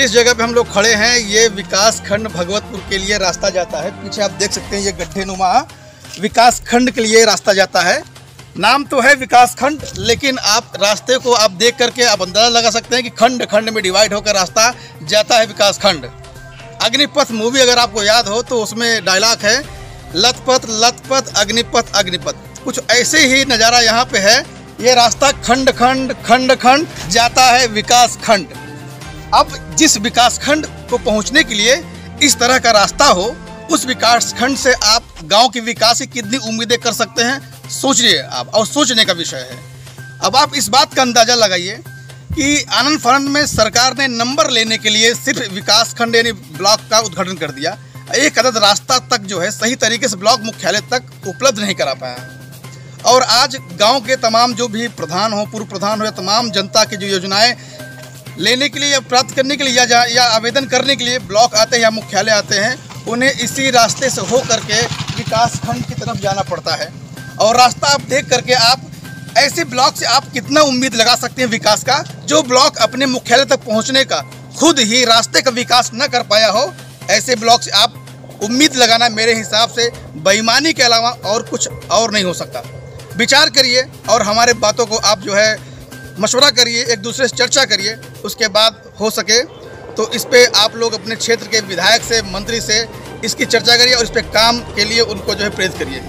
जिस जगह पे हम लोग खड़े हैं, ये विकास खंड भगवतपुर के लिए रास्ता जाता है। पीछे आप देख सकते हैं, ये गड्ढे नुमा विकास खंड के लिए रास्ता जाता है। नाम तो है विकास खंड लेकिन आप रास्ते को आप देख करके आप अंदाज़ा लगा सकते हैं कि खंड खंड में डिवाइड होकर रास्ता जाता है विकास खंड अग्निपथ मूवी अगर आपको याद हो तो उसमें डायलॉग है, लथपथ लथपथ, अग्निपथ अग्निपथ। कुछ ऐसे ही नज़ारा यहाँ पे है, ये रास्ता खंड खंड खंड खंड जाता है विकास खंड अब जिस विकास खंड को पहुँचने के लिए इस तरह का रास्ता हो, उस विकास खंड से आप गाँव के विकास की कितनी उम्मीदें कर सकते हैं, सोचिए आप, और सोचने का विषय है। अब आप इस बात का अंदाज़ा लगाइए कि आनंद फानंद में सरकार ने नंबर लेने के लिए सिर्फ़ विकास खंड यानी ब्लॉक का उद्घाटन कर दिया। एक अदद रास्ता तक जो है सही तरीके से ब्लॉक मुख्यालय तक उपलब्ध नहीं करा पाया। और आज गाँव के तमाम जो भी प्रधान हो, पूर्व प्रधान हो या तमाम जनता की जो योजनाएँ लेने के लिए या प्राप्त करने के लिए या, या आवेदन करने के लिए ब्लॉक आते हैं या मुख्यालय आते हैं उन्हें इसी रास्ते से हो करके विकास खंड की तरफ़ जाना पड़ता है। और रास्ता आप देख करके आप ऐसे ब्लॉक से आप कितना उम्मीद लगा सकते हैं विकास का जो ब्लॉक अपने मुख्यालय तक पहुँचने का खुद ही रास्ते का विकास न कर पाया हो ऐसे ब्लॉक से आप उम्मीद लगाना मेरे हिसाब से बेईमानी के अलावा और कुछ और नहीं हो सकता। विचार करिए और हमारे बातों को आप जो है मशवरा करिए, एक दूसरे से चर्चा करिए, उसके बाद हो सके तो इस पर आप लोग अपने क्षेत्र के विधायक से, मंत्री से इसकी चर्चा करिए और इस पर काम के लिए उनको जो है प्रेरित करिए।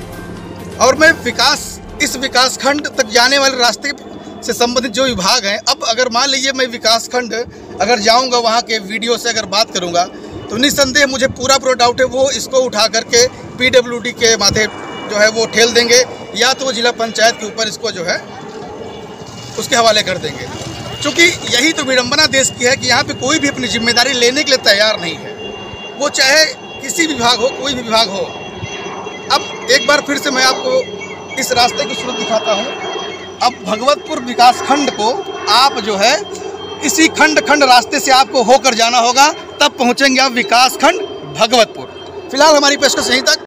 और मैं विकास, इस विकास खंड तक जाने वाले रास्ते से संबंधित जो विभाग हैं, अब अगर मान लीजिए मैं विकास खंड अगर जाऊँगा वहाँ के वीडियो से अगर बात करूँगा तो निस्संदेह मुझे पूरा पूरा डाउट है, वो इसको उठा करके पीडब्ल्यूडी के माथे जो है वो ठेल देंगे, या तो जिला पंचायत के ऊपर इसको जो है उसके हवाले कर देंगे। क्योंकि यही तो विडम्बना देश की है कि यहाँ पे कोई भी अपनी ज़िम्मेदारी लेने के लिए तैयार नहीं है। वो चाहे किसी विभाग हो, कोई भी विभाग हो। अब एक बार फिर से मैं आपको इस रास्ते की सूरत दिखाता हूँ। अब भगवतपुर विकास खंड को आप जो है, इसी खंड खंड रास्ते से आपको होकर जाना होगा। तब पहुँचेंगे आप विकास खंड भगवतपुर। फ़िलहाल हमारी पेशकश यहीं तक।